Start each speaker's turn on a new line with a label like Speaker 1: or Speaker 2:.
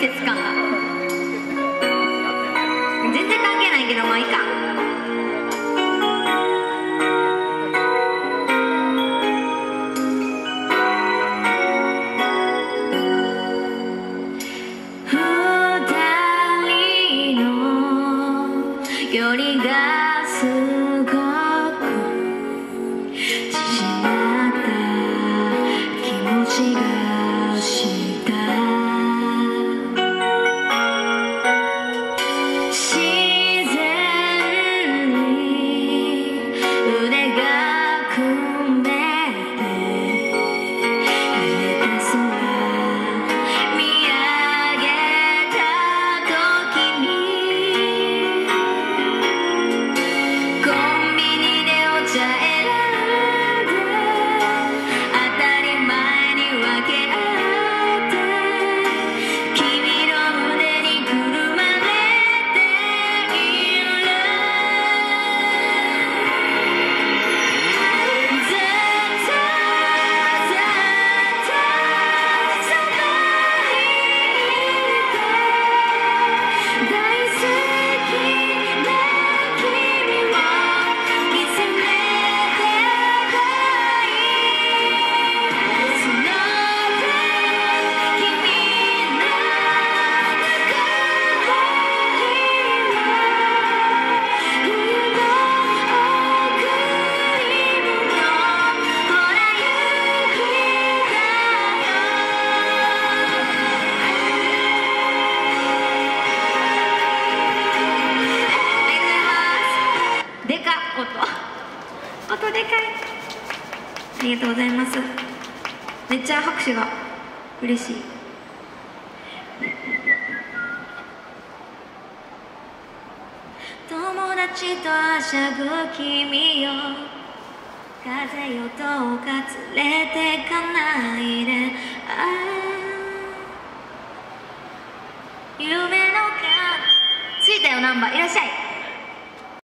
Speaker 1: 節感が全然関係ないけどまあいいか。距離がすごく縮ま音でかいありがとうございます。めっちゃ拍手が嬉しい。友達とはしゃぐ君よ風よどうか連れてかないで。ああ夢のかついたよナンバー。いらっしゃい。